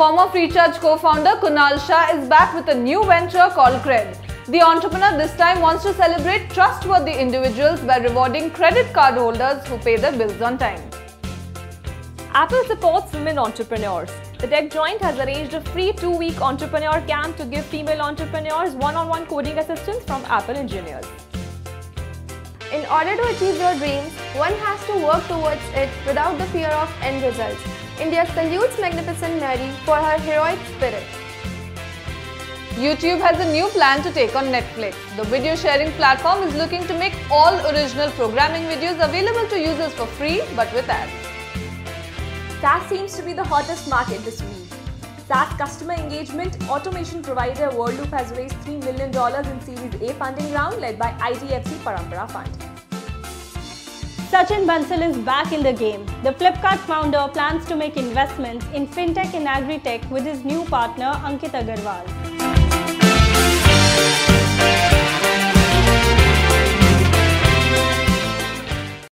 Former FreeCharge co-founder Kunal Shah is back with a new venture called Cred. The entrepreneur this time wants to celebrate trustworthy individuals by rewarding credit card holders who pay their bills on time. Apple supports women entrepreneurs. The tech giant has arranged a free two-week entrepreneur camp to give female entrepreneurs one-on-one coding assistance from Apple engineers. In order to achieve your dreams, one has to work towards it without the fear of end results. India salutes Magnificent Mary for her heroic spirit. YouTube has a new plan to take on Netflix. The video sharing platform is looking to make all original programming videos available to users for free but with ads. SaaS seems to be the hottest market this week. SaaS customer engagement automation provider WorldLoop has raised $3 million in Series A funding round led by IDFC Parampara Fund. Sachin Bansal is back in the game. The Flipkart founder plans to make investments in fintech and agri-tech with his new partner Ankit Agarwal.